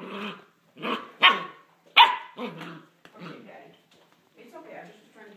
it's okay. I just trying to